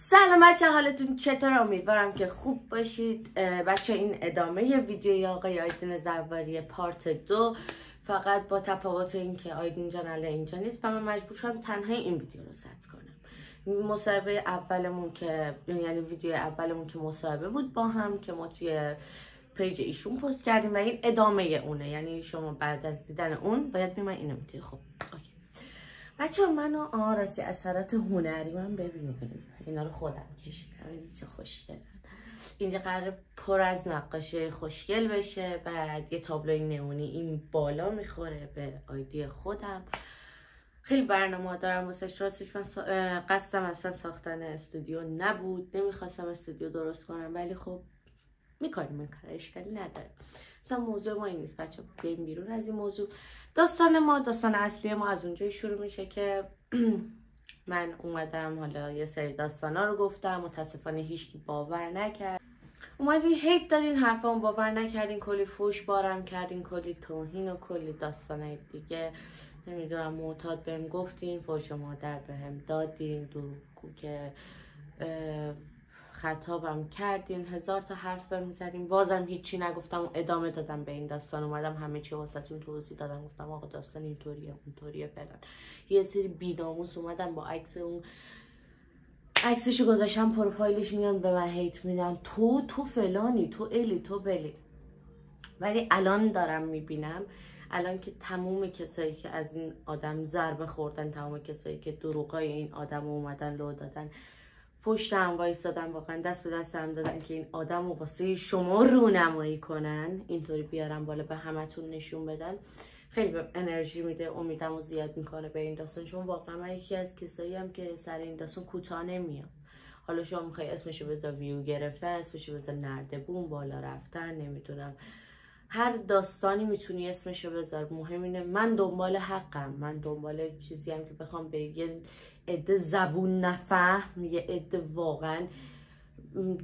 سلام بچه حالتون چطور؟ امیدوارم که خوب باشید. بچه این ادامه ویدیوی آقای آیدین زواری پارت دو. فقط با تفاوت این که آیدین جان اینجا نیست من مجبور شدم تنها این ویدیو رو ثبت کنم. مصاحبه اولمون که یعنی ویدیو اولمون که مصاحبه بود با هم که ما توی پیج ایشون پست کردیم و این ادامه اونه. یعنی شما بعد از دیدن اون باید بیم اینو می‌تونی خب اوکی. بچه منو آرسی اثرات هنری من ببینید اینا رو خودم کشیدم. چه خوشگلن اینجا قرار پر از نقاشی خوشگل بشه. بعد یه تابلوی نمونی این بالا می‌خوره به آیدی خودم. خیلی برنامه دارم واسه راستش من قصدم اصلا ساختن استودیو نبود. نمی‌خواستم استودیو درست کنم. ولی خب می‌کنیم این اشکالی نداره. اصلا موضوع ما این نیست بچه بریم بیرون. از این موضوع. داستان ما داستان اصلی ما از اونجای شروع میشه که من اومدم حالا یه سری داستان ها رو گفتم متاسفانه هیچکی باور نکرد. اومدین هیت دادین حرفامو باور نکردین کلی فوش بارم کردین کلی توهین و کلی داستانای دیگه. نمی‌دونم معتاد بهم گفتین فوش مادر بهم دادین دو که خطابم کردین هزار تا حرف بمیزدین بازم هیچی نگفتم و ادامه دادم به این داستان. اومدم همه چی واسهتون توضیح دادم. گفتم آقا داستان اینطوریه اونطوریه فلان. یه سری بیناموس اومدم با عکس اون. عکسشو گذاشتم پروفایلش میان به من هیت میدن. تو تو فلانی تو الی تو بلی. ولی الان دارم می‌بینم. الان که تموم کسایی که از این آدم ضربه خوردن تمام کسایی که دروغای این آدم اومدن لو دادن. پشتم وایستادن واقعا دست به دست هم دادن که این آدم و واسه شما رونمایی کنن. اینطوری بیارن بالا به همتون نشون بدن. خیلی به انرژی میده امیدم و زیاد می‌کنه به این داستان. چون واقعا من یکی از کسایی هم که سر این داستان کوتاه نمیام. حالا شما می‌خوای اسمشو بذار ویو گرفتن اسمشو بذار نردبون بالا رفتن نمی‌دونم. هر داستانی می‌تونی اسمشو بذار. مهم اینه من دنبال حقم من دنبال چیزی هم که بخوام به عده زبون نفهم یه عده واقعا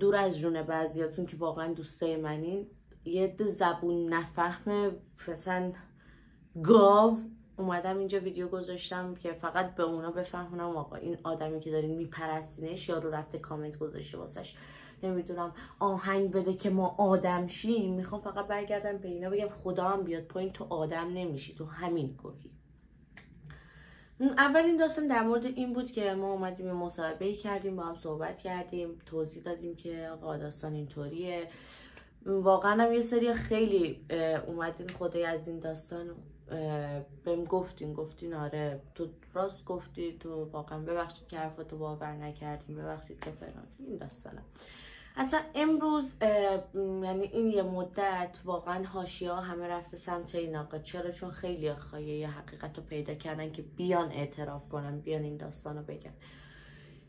دور از جون بعضیاتون که واقعا دوستای منین یه عده زبون نفهم مثلا گاو. اومدم اینجا ویدیو گذاشتم که فقط به اونا بفهمونم آقا این آدمی که دارین میپرستینش یارو رفته کامنت گذاشته واسش. نمی‌دونم آهنگ بده که ما آدم شیم. می‌خوام فقط برگردم به اینا بگم خدا هم بیاد پایین تو آدم نمیشی تو همین گوهی. اولین داستان در مورد این بود که ما اومدیم یه مصاحبه کردیم با هم صحبت کردیم توضیح دادیم که آقا داستان اینطوریه. واقعا هم یه سری خیلی اومدین خدای از این داستان بهم گفتین گفتین آره تو راست گفتی تو واقعا ببخشید که حرفاتو باور نکردیم ببخشید که فلان این داستانه اصلا امروز یعنی این یه مدت واقعا ها همه رفته سمت این آقا چرا؟ چون خیلی خواهی یه حقیقت رو پیدا کردن که بیان اعتراف کنن بیان این داستان رو بگن.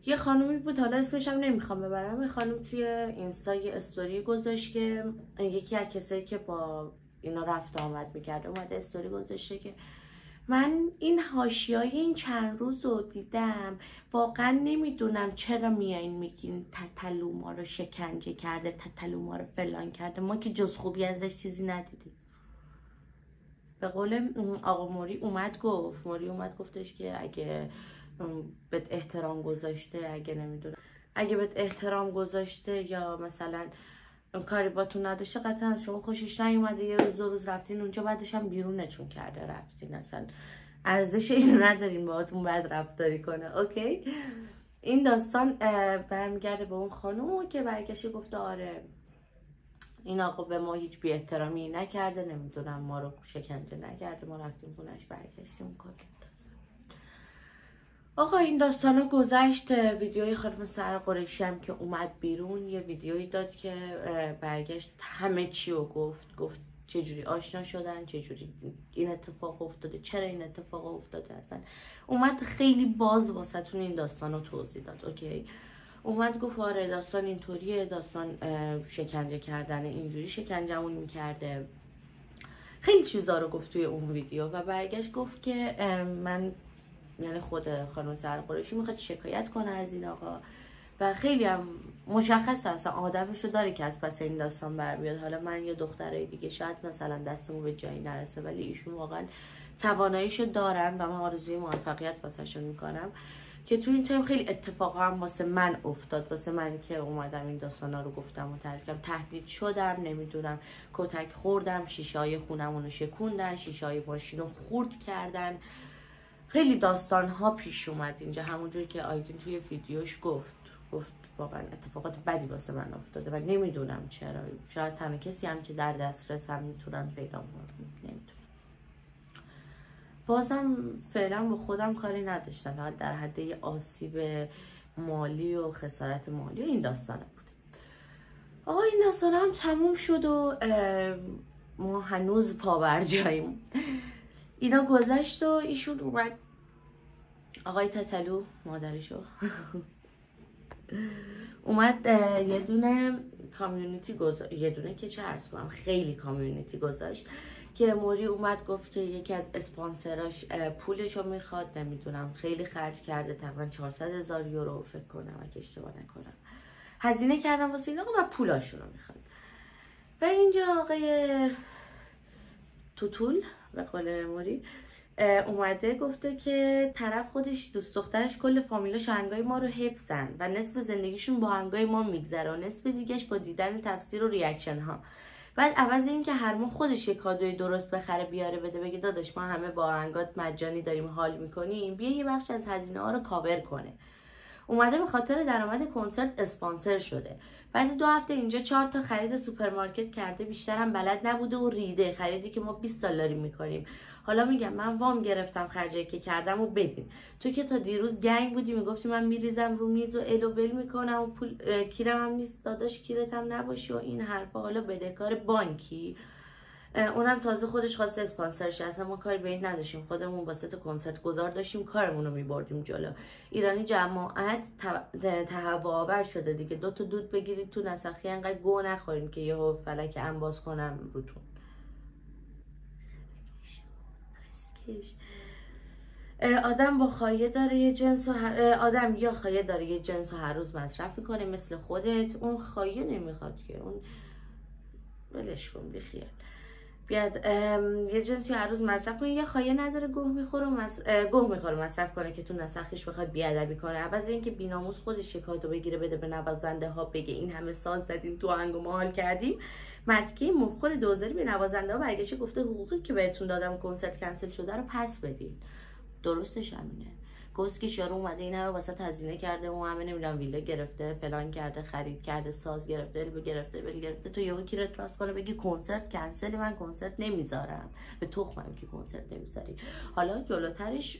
یه خانومی بود حالا اسمش هم نمی‌خوام ببرم. یه خانوم توی اینستا یه استوری گذاشت که یکی از کسایی که با اینا رفت آمد می‌کرده اومده استوری گذاشته که من این هاشیای این چند روز رو دیدم. واقعا نمی‌دونم چرا میایین میگین تتلو ما رو شکنجه کرده تتلو ما رو فلان کرده. ما که جز خوبی ازش چیزی ندیدیم. به قول آقا موری اومد گفت. موری اومد گفتش که اگه بهت احترام گذاشته اگه نمی‌دونم اگه بهت احترام گذاشته یا مثلا کاری با تو نداشته قطعا شما خوشش نیومده. یه روز دو روز رفتین اونجا بعدش هم بیرونتون کرده رفتین. اصلا ارزش این ندارین باهاتون بعد رفتاری کنه. اوکی؟ این داستان برمیگرده به اون خانوم که برگشته گفته آره این آقا به ما هیچ بی احترامی نکرده نمی‌دونم ما رو شکنجه نکرده. ما رفتیم خونش برگشتیم کنیم آقا این داستانا گذشت. ویدیوی خانم سر قریشی هم که اومد بیرون یه ویدیویی داد که برگشت همه چی رو گفت. گفت چجوری آشنا شدن چجوری این اتفاق افتاده چرا این اتفاق افتاده اصلا. اومد خیلی باز واسهتون این داستان رو توضیح داد اوکی؟ اومد گفت آره داستان اینطوریه داستان شکنجه کردن اینجوری شکنجهمون می‌کرده. خیلی چیزا رو گفت توی اون ویدیو و برگشت گفت که من یعنی خود خانم سرقرشی می‌خواد شکایت کنه از این آقا. و خیلی هم مشخص اصلا آدمش رو داره که از پس این داستان بر بیاد. حالا من یا دخترای دیگه شاید مثلا دستمون به جایی نرسه ولی ایشون واقعا تواناییشو دارن و من آرزوی موفقیت واسهشون می‌کنم که تو این تایم خیلی اتفاقا هم واسه من افتاد. واسه من که اومدم این داستانا رو گفتم و تعریف کردم. تهدید شدم نمی‌دونم کتک خوردم شیشه های خونمون رو شکوندن شیشه های ماشین رو خورد کردن. خیلی داستان ها پیش اومد اینجا همونجور که آیدین توی ویدیوش گفت. گفت واقعا اتفاقات بدی واسه من افتاده و نمی‌دونم چرا. شاید تنها کسی هم که در دسترس هم می‌تونن پیدا نمی‌دونم. بازم فعلا با خودم کاری نداشتم. در حد آسیب مالی و خسارت مالی و این داستانه بود. آقا این داستان هم تموم شد و ما هنوز پا جاییم. اینا گذشت و ایشون اومد. آقای تسلو مادرشو. اومد یه دونه کامیونیتی گذاشت یه دونه که چه ارز کنم خیلی کامیونیتی گذاشت که موری اومد گفت که یکی از اسپانسراش پولش رو می‌خواد نمی‌دونم خیلی خرج کرده تقریبا 400 هزار یورو فکر کنم اگه اشتباه نکنم. هزینه کردم واسه این آقا و پولاشون رو می‌خواد. و اینجا آقای توتول به قول موری اومده گفته که طرف خودش دوست دخترش کل فامیلا آهنگای ما رو حفظن و نصف زندگیشون با آهنگای ما میگذره و نصف دیگهش با دیدن تفسیر و reaction ها بعد عوض اینکه هر ماه خودش یه کادوی درست بخره بیاره بده بگه داداش ما همه با آهنگات مجانی داریم حال می‌کنیم بیا یه بخش از هزینه ها رو کاور کنه. اومده به خاطر درآمد کنسرت اسپانسر شده. بعد دو هفته اینجا چهار تا خرید سوپرمارکت کرده بیشتر هم بلد نبوده و ریده. خریدی که ما 20 سال داریم می‌کنیم. حالا میگم من وام گرفتم خرجی که کردم و بدین. تو که تا دیروز gang بودی می‌گفتی من میریزم رو میز و ال و بل می‌کنم و پول کیرم هم نیست داداش کیرتم نباشی و این حرفا. حالا بدهکار بانکی اونم تازه خودش خواسته اسپانسر شه اصلا ما کاری به این نداشتیم. خودمون واسه کنسرت گذار داشتیم کارمون رو میبردیم جلو. ایرانی جماعت تهوع شده دیگه. دو تا دود بگیرید تو نسخی انقدر گو نخورین که یهو فلک انباز کنم روتون. آدم با خایه داره یه جنس و آدم یا خایه داره یه جنس و هر روز مصرف می‌کنه مثل خودت. اون خایه نمی‌خواد که. اون ولش کن بیخیال بیاد یه جنسی هر روز مصرف کنه یه خایه نداره گوه می‌خوره مص... گوه می‌خوره مصرف کنه که تو نسخش بخواد بیادبی کنه. عوض اینکه بیناموس خودش شکایتو بگیره بده به نوازنده ها بگه این همه ساز زدیم تو هنگ و مال کردیم مرتیکه مفخور دوزاری به نوازنده ها برگشته گفته حقوقی که بهتون دادم کنسرت کنسل شده رو پس بدین. درستش همینه. گسکیش یارو اومده این همه واسه هزینه کرده و همه نمی‌دونم ویلا گرفته فلان کرده خرید کرده ساز گرفته البه گرفته بل گرفته. تو یهو کی راست کنه بگی کنسرت کنسل من کنسرت نمی‌ذارم. به تخمم که کنسرت نمی‌ذاری. حالا جلوترش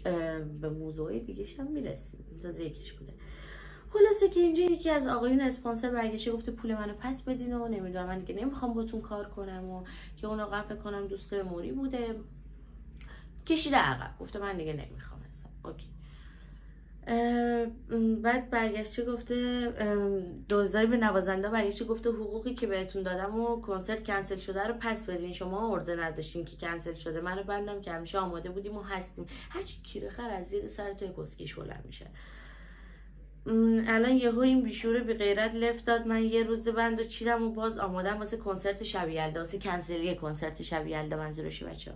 به موضوع دیگه هم می‌رسیم. تازه یکیش بوده. خلاصه که اینجا یکی از آقایون اسپانسر برگشته گفته پول منو پس بدین و نمی‌دونم. من دیگه نمی‌خوام باتون کار کنم و که اون آقا فکر کنم دوست موری بوده. کشیده عقب. گفته من دیگه نمی‌خوام اصلا. اوکی. بعد برگشته گفته دوزاری به نوازنده برگشته گفته حقوقی که بهتون دادم و کنسرت کنسل شده رو پس بدین. شما ارزه نداشتین که کنسل شده. منو بندم که همیشه آماده بودیم و هستیم. هرچی کیره خر از زیر سر توی کسکیش بلند میشه. الان یهو این بیشور بی غیرت لفت داد. من یه روز بند و چیدم و باز آمادم واسه کنسرت شب یلدا واسه کنسلی کنسرت شب یلدا منظورشه بچه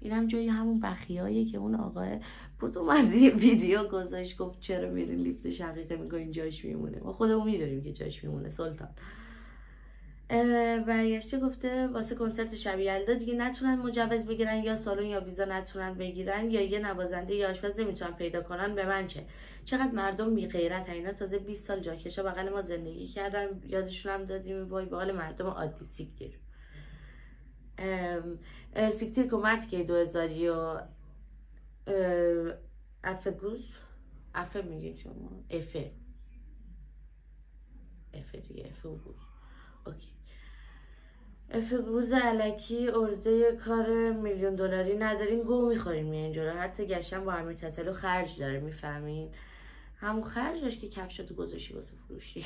این هم جای همون بخیایی که اون آقای بود اومده یه ویدیو گذاشت گفت چرا میرین لیفت شقیقه می‌کنین جاش میمونه؟ ما خودمون می‌دونیم که جاش میمونه سلطان. برگشته گفته واسه کنسرت شبیلدا دیگه نتونن مجوز بگیرن یا سالن یا ویزا نتونن بگیرن یا یه نوازنده یا آشپز نمی‌تونن پیدا کنن به من چه؟ چقدر مردم بی غیرت اینا تازه 20 سال جاکشا بغل ما زندگی کردن یادشون هم دادیم وای به حال مردم عادی. سیکتیر. سیکتیر کمرت که 2000 اف گوز افه میگه شما افه افه دیگه افه گوز. اوکی. اف گوز علکی ارزه کار میلیون دلاری ندارین گو می‌خوریم می اینجورا حتی گشتم با امیر تسلو خرج داره می‌فهمین؟ همون خرجش که کفشاتو گذاشی واسه فروشی.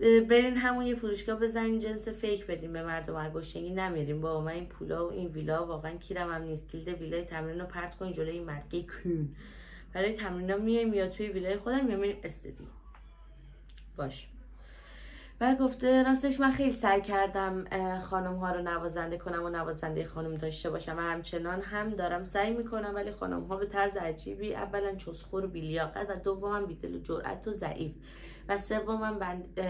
برین همون یه فروشگاه بزنین جنس فیک بدیم به مردم. اگوشنگی نمیریم با من این پولا و این ویلا واقعا کیرم هم نیست. کلید ویلای تمرین رو پرت کن جلوی این مرد. کون برای تمرین ها میایم یا توی ویلای خودم یا میریم استدیو. باش. و گفته راستش من خیلی سعی کردم خانم ها رو نوازنده کنم و نوازنده خانم داشته باشم و همچنان هم دارم سعی می‌کنم ولی خانم ها به طرز عجیبی اولا چسخور و بیلیاقت و دوما بیدل و جرأت و ضعیف و سوما بند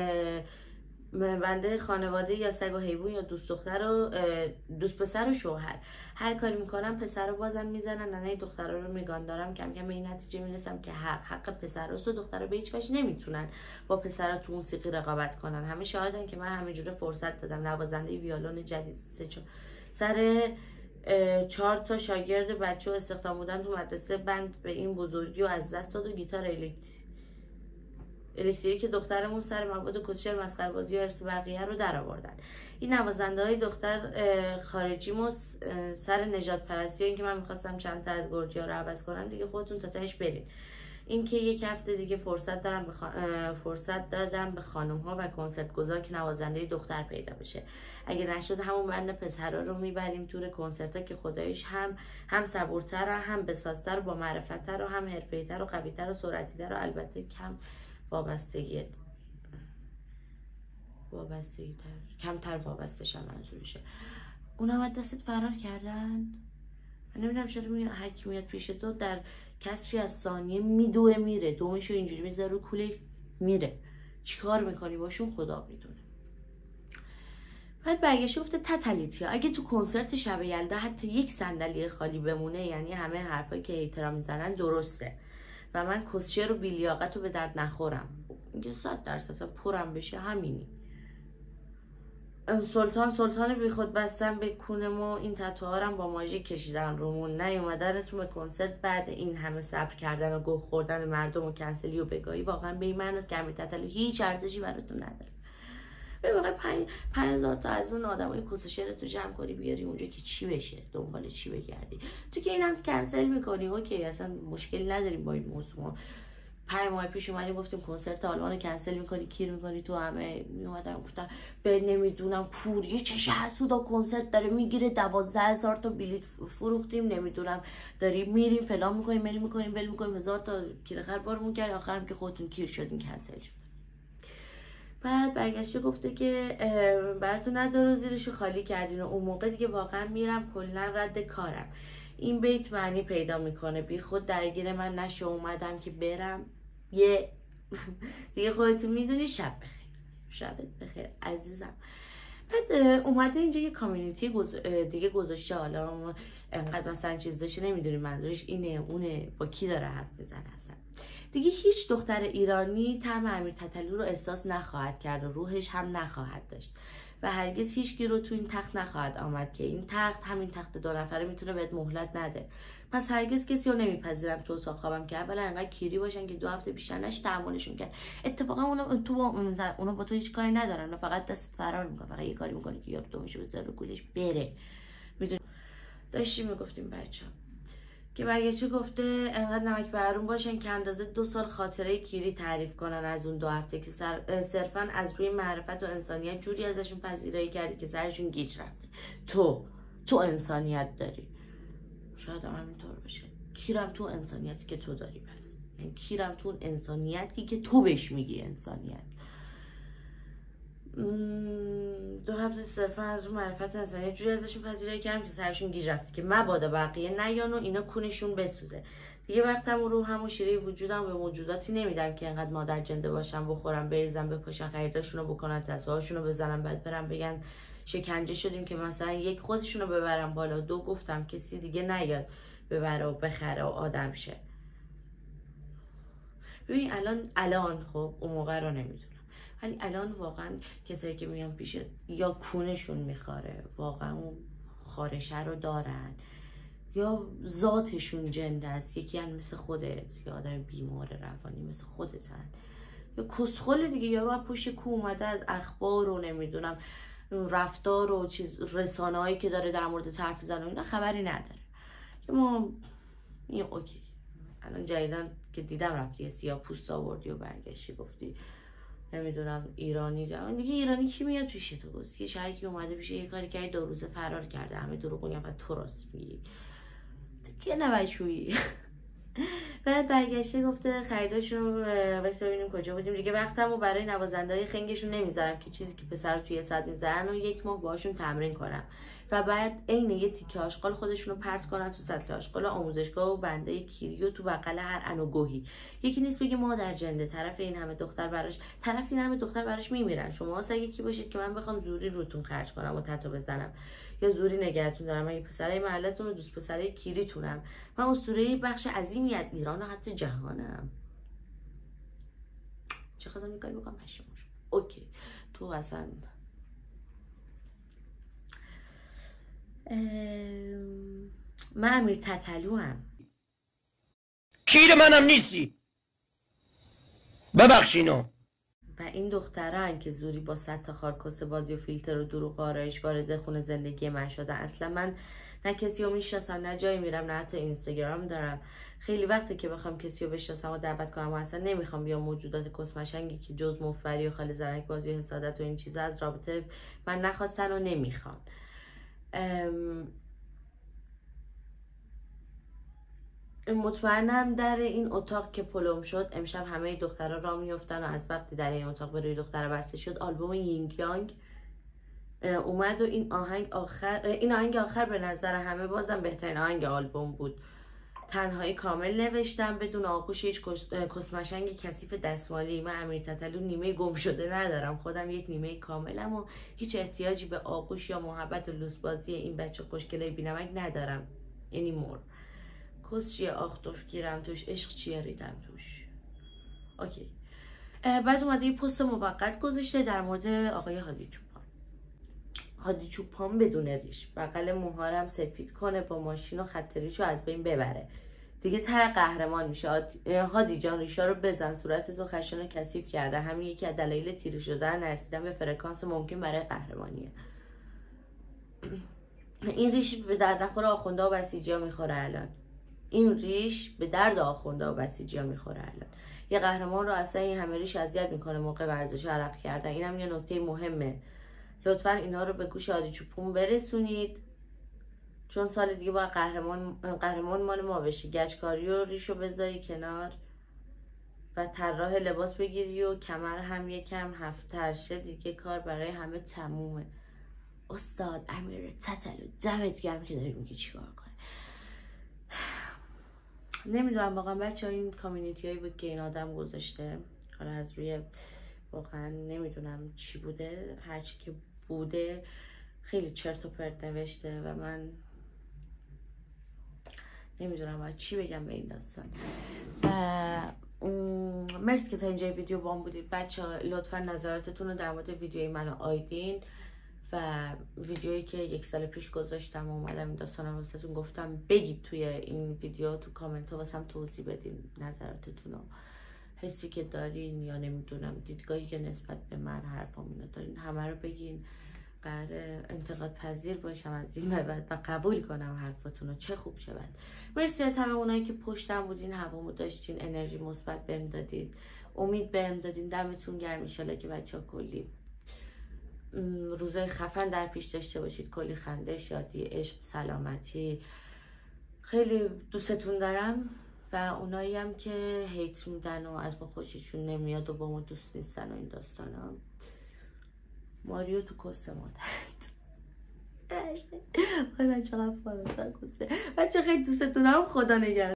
بنده خانواده یا سگ و حیوان یا دوست دختر و دوست پسر و شوهر. هر کاری می‌کنم پسر رو بازم می‌زنن ننه دختر رو میگان دارم. کم کم به این نتیجه می‌رسم که حق حق پسر و دختر به هیچ وجه نمی‌تونن با پسر تو موسیقی رقابت کنن. همه شاهدن که من همه جوره فرصت دادم. نوازنده ویولون جدید سه سر چهار تا شاگرد بچه و استخدام بودن تو مدرسه بند به این بزرگی و از دست داد و گیتار الکتریک الکتریک دخترمون سر مواد کوچر مسخره بازی و ارث بقیه رو در آوردن. این نوازنده های دختر خارجی مس سر نجات پرستی و اینکه من می‌خواستم چند تا از گرجی ها رو عوض کنم دیگه خودتون تا تهش برین. اینکه یک هفته دیگه فرصت دارم به فرصت دادم به خانم ها و کنسرت گذار که نوازنده دختر پیدا بشه. اگه نشد همون بند پسرا رو می‌بریم تور کنسرت ها که خدایش هم هم صبورتر هم بسازتر و با معرفتتر و هم حرفه‌ای‌تر و قویتر و سرعتیتر و البته کم وابستگی وابستگی تر کمتر وابسته شم منظورشه اونا باید دستت فرار کردن؟ من نمی‌دونم چرا میگه هر کی میاد پیش تو در کسری از ثانیه میدوه میره. دومشو اینجوری می‌ذاره رو کوله میره. چیکار می‌کنی؟ باشون خدا می‌دونه. بعد برگشت گفته تتلیتیا اگه تو کنسرت شب یلدا حتی یک صندلی خالی بمونه یعنی همه حرفایی که احترام می‌زنن درسته. و من کسچه رو بیلیاقت رو به درد نخورم. اینکه صد اصلا پرم بشه همینی. سلطان سلطان بی خود بستن به کونم و این تتوهارم با ماژی کشیدن رومون نیومدنتون به کنسرت. بعد این همه صبر کردن و گوه خوردن مردم و کنسلی و بگاهی واقعا به این معنی است که هیچ ارزشی براتون نداره. واقعا پنج, پنج هزار تا از اون آدمای کوسه تو جمع کنی بیاری اونجا که چی بشه دنبال چی بگردی. تو که اینم کنسل می‌کنی اوکی اصلا مشکلی نداریم با این موضوع پنج ماه پیش اومدیم گفتیم کنسرت آلمان رو کنسل می‌کنی کیر می‌کنی تو همه. میومدن گفتن به نمی‌دونم پور یه چشه حسودا کنسرت داره می‌گیره دوازده هزار تا بلیت فروختیم نمی‌دونم داریم میریم فلان می‌کنیم میل می‌کنیم ول می‌کنیم هزار تا کیر خر بارمون کرد آخرم که خودتون کیر شدین کنسل شد. بعد برگشته گفته که براتون نداره زیرشو خالی کردین و اون موقع دیگه واقعا میرم کلا رد کارم. این بیت معنی پیدا می‌کنه. بی خود درگیر من نشه اومدم که برم. یه دیگه خودتون می‌دونی شب بخیر. شبت بخیر عزیزم. بعد اومده اینجا یه کامیونیتی دیگه گذاشته. حالا انقدر مثلا چیز داشته نمی‌دونیم منظورش اینه اونه با کی داره حرف بزنه اصلا. دیگه هیچ دختر ایرانی طعم امیر تتلو رو احساس نخواهد کرد و روحش هم نخواهد داشت. و هرگز هیچ رو تو این تخت نخواهد آمد که این تخت همین تخت دو نفره می‌تونه بهت مهلت نده. پس هرگز کسی رو نمیپذیرم تو اتاق خوابم که اولا انقدر کیری باشن که دو هفته بیشتر نش تحملشون کرد. اتفاقا اونا تو با اونا با تو هیچ کاری ندارن. فقط دست فرار می‌کنن. فقط یه کاری می‌کنه که یاد دومشو بذاره گولش بره. می‌دونی؟ داشتیم می‌گفتیم بچه‌ها. که برگشته گفته انقدر نمک برون باشن که اندازه دو سال خاطره کیری تعریف کنن از اون دو هفته که صرفا از روی معرفت و انسانیت جوری ازشون پذیرایی کردی که سرشون گیج رفته. تو تو انسانیت داری. شاید هم همینطور باشه. کیرم تو انسانیتی که تو داری پس. یعنی کیرم تو انسانیتی که تو بهش میگی انسانیت. دو هفته صرفا از اون معرفت انسانی جوری ازشون پذیرایی کردم که سرشون گیج رفته که مبادا بقیه نیان و اینا کونشون بسوزه. دیگه وقتم رو همون شیره وجودم به موجوداتی نمیدم که انقدر مادر جنده باشم بخورم بریزم بپاشن خریداشون رو بکنن تصاهاشون رو بزنم بعد برم بگن شکنجه شدیم که مثلا یک خودشون رو ببرم بالا. دو گفتم کسی دیگه نیاد ببره و بخره و آدم شه. ببین الان الان خب اون موقع رو نمی‌دونم. ولی الان واقعا کسایی که میان پیش یا کونشون میخاره واقعا اون خارشه رو دارن یا ذاتشون جنده است. یکی هم مثل خودت یا آدم بیمار روانی مثل خودتن یا کسخل دیگه یا رو پشت کو اومده از اخبار رو نمی‌دونم رفتار و چیز رسانه هایی که داره در مورد طرف زن و اینا خبری نداره. که ما این اوکی. الان جدیدن که دیدم رفتی سیاه پوست آوردی و برگشتی گفتی نمی‌دونم ایرانی جوان. دیگه ایرانی کی میاد پیش تو؟ گفت که شهری اومده پیش یه کاری کرد دو روزه فرار کرده. همه دروغ و تو راست میگی. که نوچویی بعد برگشته گفته خریداش رو واسه ببینیم کجا بودیم. دیگه وقتم رو برای نوازنده های خنگشون نمی‌ذارم که چیزی که پسر توی صد می‌ذارن و یک ماه باشون تمرین کنم. و بعد عین یه تیکه آشغال خودشون رو پرت کنن تو سطل آشغال آموزشگاه و بنده کیری و تو بغل هر انوگوهی یکی نیست بگه مادر جنده طرف این همه دختر براش طرف این همه دختر براش میمیرن. شما اگه کی باشید که من بخوام زوری روتون خرج کنم و تتو بزنم. یا زوری نگهتون دارم. من پسرای محلتون و دوست پسرای کیریتونم. من اسطوره بخش عظیمی از ایران و حتی جهانم. چه خواستم یه کاری بکنم؟ اوکی. تو اصلا من امیر تتلو هم کیر منم نیستی. ببخشینو و این دختران که زوری با تا خارکس بازی و فیلتر و دروغ آرایش وارد خونه زندگی من شده. اصلا من نه کسی رو می‌شناسم نه جایی میرم نه حتی اینستاگرام دارم. خیلی وقته که بخوام کسی رو بشناسم و دعوت کنم و اصلا نمی‌خوام بیا موجودات کسمشنگی که جز مفری و خالی زرک بازی و حسادت و این چیزا از رابطه من نخواستن و نمی‌خوان. مطمئنم در این اتاق که پلم شد امشب همه دخترها را میفتن و از وقتی در این اتاق به روی دختر بسته شد آلبوم یینگ یانگ اومد و این آهنگ آخر این آهنگ آخر به نظر همه بازم بهترین آهنگ آلبوم بود. تنهایی کامل نوشتم بدون آغوش هیچ کسمشنگ کثیف دستمالی من امیر تتلو نیمه گم شده ندارم. خودم یک نیمه کاملم و هیچ احتیاجی به آغوش یا محبت و لوسبازی این بچه خوشگله بینمک ندارم. یعنی مور کس چیه؟ آختوف گیرم توش. عشق چیه؟ ریدم توش. اوکی. بعد اومده یه پست موقت گذاشته در مورد آقای چوپان هادی چوپان بدون ریش. بغل موهارم سفید کنه با ماشین و خط ریشو از بین ببره. دیگه تر قهرمان میشه. هادی جان ریشا رو بزن. صورت تو خشن و کثیف کرده. همین یکی از دلایل تیره شدن نرسیدن به فرکانس ممکن برای قهرمانیه. این ریش به درد نخور آخونده و بسیجی می‌خوره الان. این ریش به درد آخونده و بسیجی می‌خوره الان. یه قهرمان رو اصلا این همه ریش اذیت می‌کنه موقع ورزش عرق کردن. اینم یه نکته مهمه. لطفا اینا رو به گوش عادی چوپون برسونید. چون سال دیگه باید قهرمان قهرمان مال ما بشه. گچکاری و ریشو بذاری کنار و طراح لباس بگیری و کمر هم یکم هفترشه دیگه کار برای همه تمومه. استاد امیر تتلو دمت گرم که داری میگی چیکار کنه نمی‌دونم واقعا بچه این کامیونیتی هایی بود که این آدم گذاشته. حالا از روی واقعا نمی‌دونم چی بوده. هرچی که بوده. خیلی چرت و پرت نوشته و من نمی‌دونم باید چی بگم به این داستان. مرسی که تا اینجای ویدیو بام بودید. بچه لطفا نظراتتون رو در مورد ویدیوی من آیدین. و ویدیویی که یک سال پیش گذاشتم و اومدم این داستانم واسهتون گفتم بگید توی این ویدیو تو کامنت ها واسم توضیح بدین نظراتتون رو. حسی که دارین یا نمی‌دونم دیدگاهی که نسبت به من حرفام اینو دارین همه رو بگین. قرار انتقاد پذیر باشم از این به بعد و قبول کنم حرفاتون رو. چه خوب شود. مرسی از همه اونایی که پشتم بودین هوامو داشتین انرژی مثبت بهم دادید امید بهم دادین. دمتون گرم. ان که بچه ها کلی روزای خفن در پیش داشته باشید. کلی خنده شادی عشق سلامتی. خیلی دوستتون دارم. و اونایی هم که هیت میدن و از ما خوششون نمیاد و با ما دوست نیستن و این داستان ها. ماریو تو کسه مادرت. بچه بچه خیلی دوستتون دارم خدا نگرد